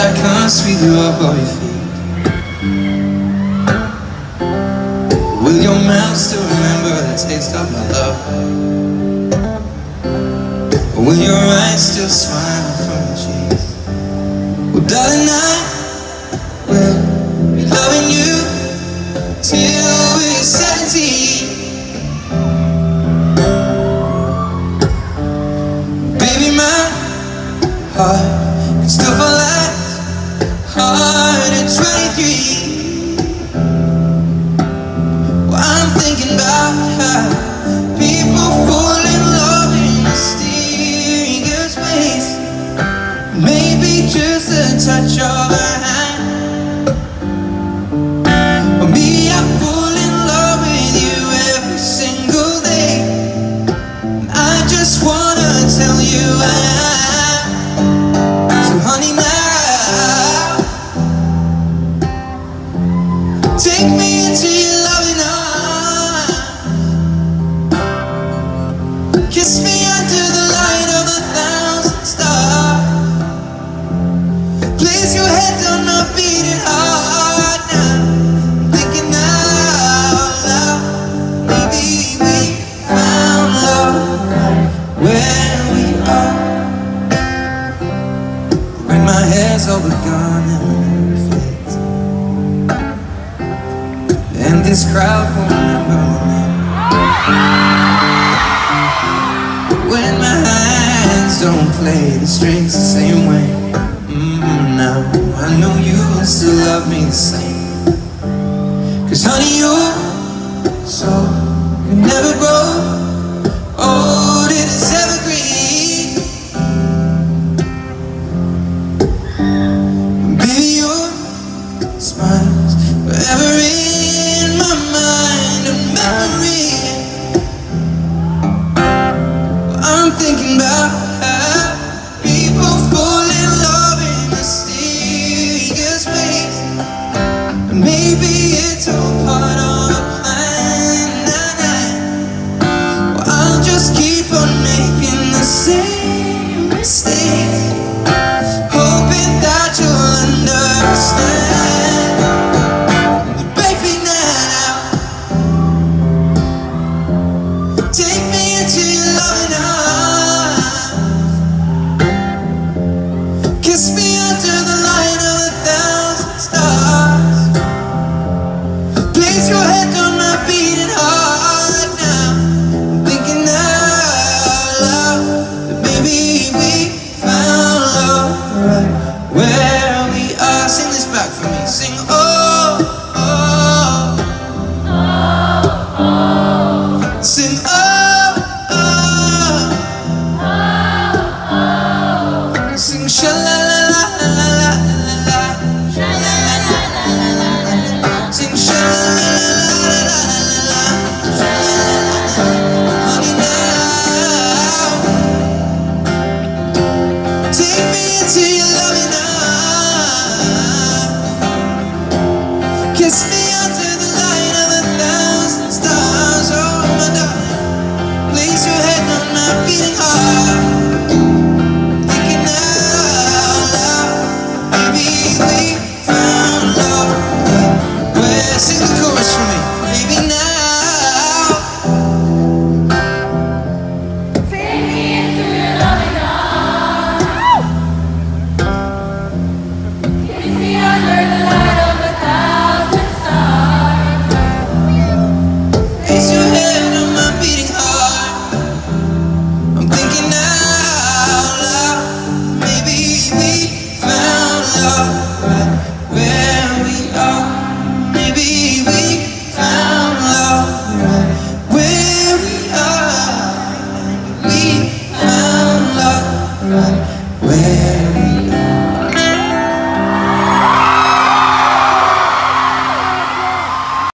I can't sweep you off or your feet. Will your mouth still remember the taste of my love? Will your eyes still smile? touch your this crowd won't remember me. When my hands don't play the strings the same way. Mm, now I know you will still love me the same. Cause honey, you so can never grow. sin right where